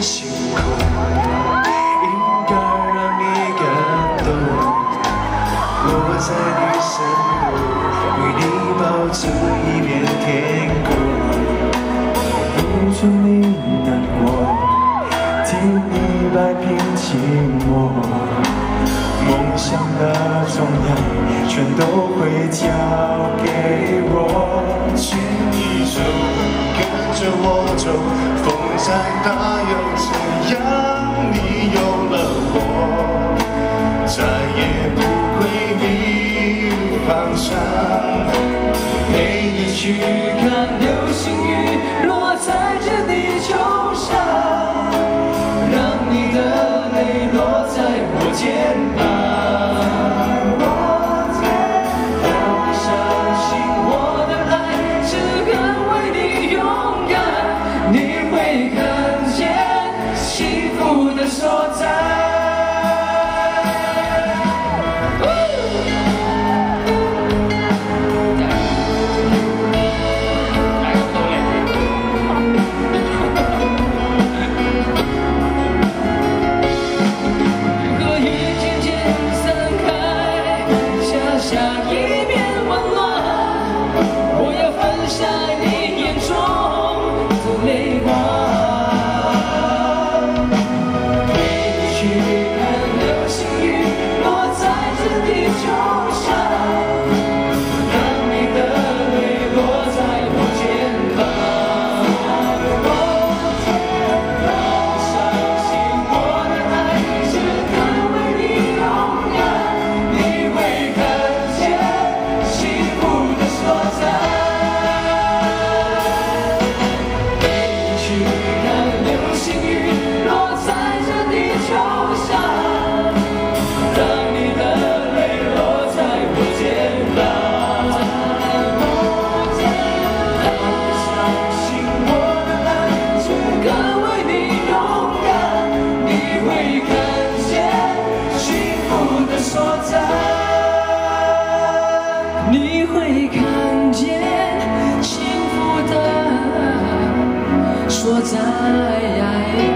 星空，应该让你感动。我在你身后，为你保住一片天空，不准你难过，替你摆平寂寞。梦想的重量，全都会交给我。跟着我走，风再大又怎样？你有了我，再也不会迷路方向。陪你去看流星雨落在这地球上，让你的泪落在我肩膀。你会看幸福的所在。